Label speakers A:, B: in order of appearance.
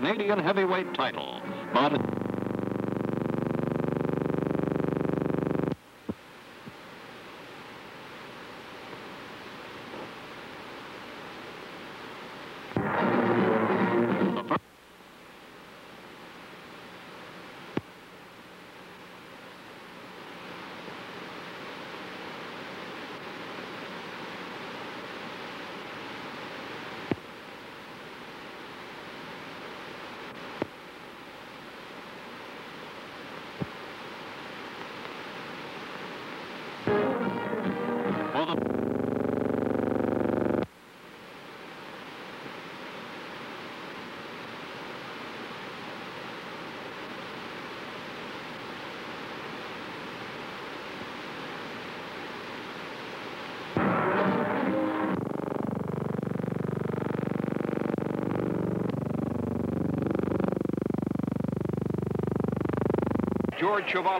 A: Canadian heavyweight title. But George Chevalier.